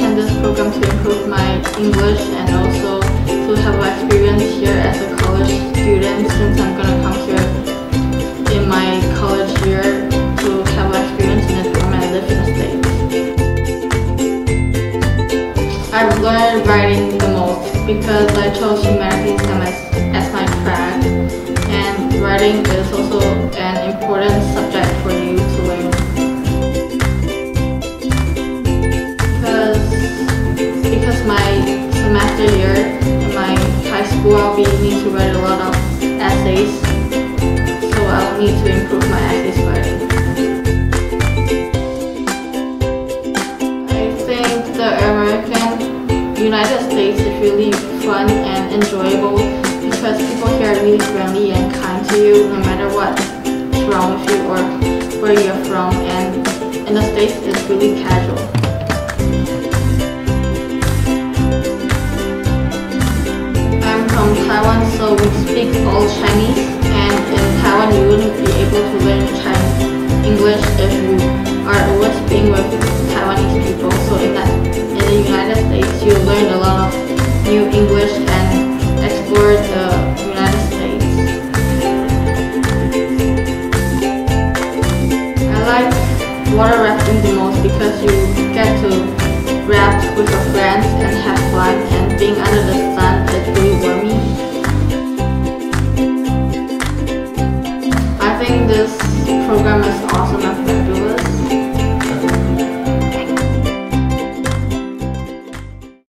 Attend this program to improve my English and also to have experience here as a college student since I'm gonna come here in my college year to have experience in in the States. I've learned writing the most because I chose humanities as as my track and writing is also an important subject lot of essays so I'll need to improve my essays writing. I think the American United States is really fun and enjoyable because people here are really friendly and kind to you no matter what's wrong with you or where you're from and in the States it's really casual. Taiwan so we speak all Chinese and in Taiwan you wouldn't be able to learn Chinese English if you are always being with Taiwanese people. So in that in the United States you learn a lot of new English and explore the United States. I like water rafting the most because you get to raft with your friends and have fun and being under the I